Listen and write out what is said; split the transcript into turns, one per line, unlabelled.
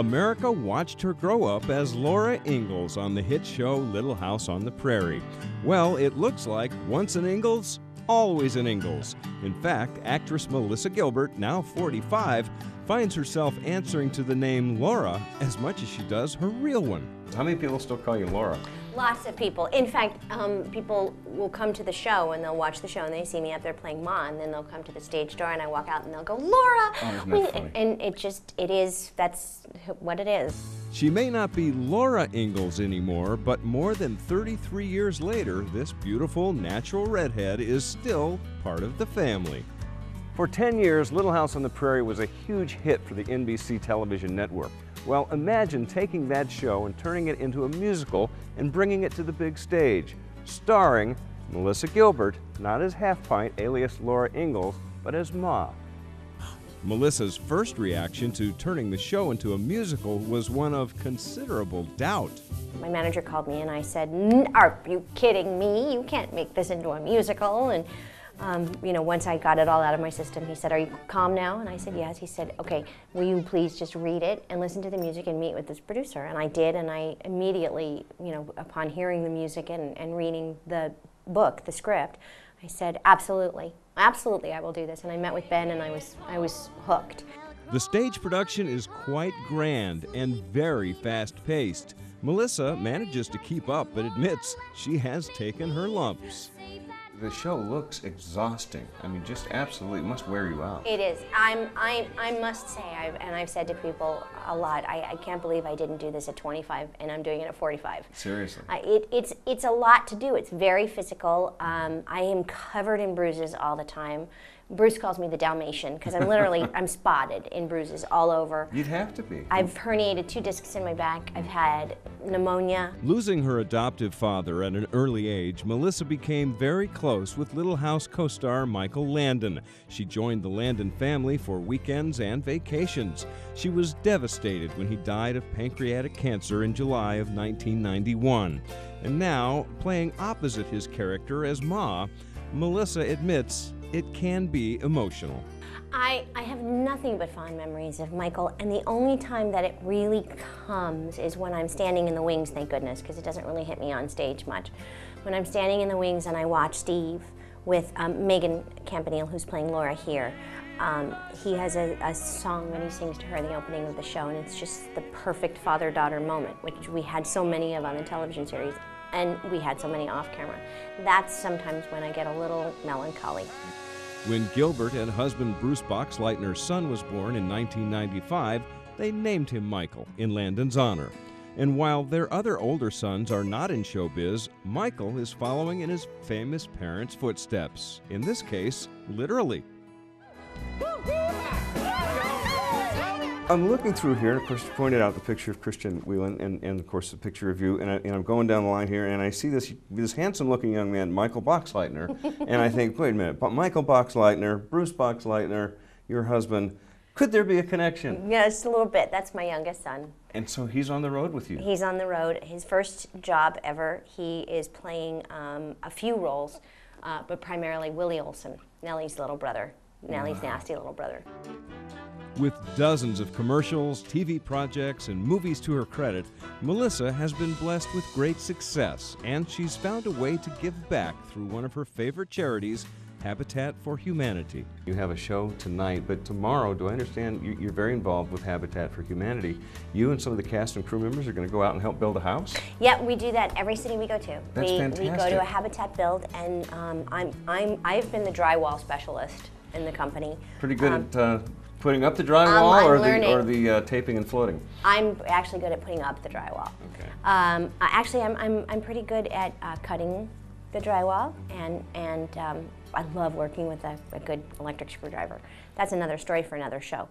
America watched her grow up as Laura Ingalls on the hit show Little House on the Prairie. Well, it looks like once an Ingalls, always an Ingalls. In fact, actress Melissa Gilbert, now 45, finds herself answering to the name Laura as much as she does her real one. How many people still call you Laura?
Lots of people. In fact, um, people will come to the show and they'll watch the show and they see me up there playing Ma, and then they'll come to the stage door and I walk out and they'll go, Laura!
Oh, isn't that funny?
And it just, it is, that's what it is.
She may not be Laura Ingalls anymore, but more than 33 years later, this beautiful natural redhead is still part of the family. For 10 years, Little House on the Prairie was a huge hit for the NBC television network. Well, imagine taking that show and turning it into a musical and bringing it to the big stage, starring Melissa Gilbert, not as Half Pint, alias Laura Ingalls, but as Ma. Melissa's first reaction to turning the show into a musical was one of considerable doubt.
My manager called me and I said, "N- Are you kidding me? You can't make this into a musical. And, um, you know, once I got it all out of my system, he said, Are you calm now? And I said, Yes. He said, Okay, will you please just read it and listen to the music and meet with this producer? And I did, and I immediately, you know, upon hearing the music and, and reading the book, the script, I said, Absolutely, absolutely, I will do this. And I met with Ben and I was, I was hooked.
The stage production is quite grand and very fast paced. Melissa manages to keep up but admits she has taken her lumps. The show looks exhausting. I mean, just absolutely must wear you out.
It is. I'm, I, I must say, I've, and I've said to people a lot, I, I can't believe I didn't do this at 25 and I'm doing it at 45.
Seriously.
Uh, it, it's, it's a lot to do. It's very physical. Um, I am covered in bruises all the time. Bruce calls me the Dalmatian because I'm literally, I'm spotted in bruises all over.
You'd have to be.
I've herniated two discs in my back. I've had pneumonia.
Losing her adoptive father at an early age, Melissa became very close with Little House co star Michael Landon. She joined the Landon family for weekends and vacations. She was devastated when he died of pancreatic cancer in July of 1991. And now, playing opposite his character as Ma, Melissa admits it can be emotional.
I, I have nothing but fond memories of Michael, and the only time that it really comes is when I'm standing in the wings, thank goodness, because it doesn't really hit me on stage much. When I'm standing in the wings and I watch Steve with um, Megan Campanile, who's playing Laura here, um, he has a, a song that he sings to her in the opening of the show, and it's just the perfect father daughter moment, which we had so many of on the television series, and we had so many off camera. That's sometimes when I get a little melancholy.
When Gilbert and husband Bruce Boxleitner's son was born in 1995, they named him Michael in Landon's honor. And while their other older sons are not in showbiz, Michael is following in his famous parents' footsteps. In this case, literally. I'm looking through here, and of course, you pointed out the picture of Christian Whelan, and, and of course, the picture of you. And, I, and I'm going down the line here, and I see this this handsome-looking young man, Michael Boxleitner, and I think, wait a minute, but Michael Boxleitner, Bruce Boxleitner, your husband, could there be a connection?
Yeah, just a little bit. That's my youngest son.
And so he's on the road with you.
He's on the road. His first job ever. He is playing um, a few roles, uh, but primarily Willie Oleson, Nellie's little brother, Nellie's nasty little brother.
With dozens of commercials, TV projects, and movies to her credit, Melissa has been blessed with great success, and she's found a way to give back through one of her favorite charities, Habitat for Humanity. You have a show tonight, but tomorrow, do I understand you- you're very involved with Habitat for Humanity? You and some of the cast and crew members are going to go out and help build a house?
Yeah, we do that every city we go to.
That's
we, we go to a habitat build, and um, I'm, I'm, I've been the drywall specialist in the company.
Pretty good
Um,
at uh, putting up the drywall
I'm
or the, or the uh, taping and floating?
I'm actually good at putting up the drywall.
Okay.
Um, actually, I'm, I'm, I'm pretty good at uh, cutting the drywall, and, and um, I love working with a, a good electric screwdriver. That's another story for another show.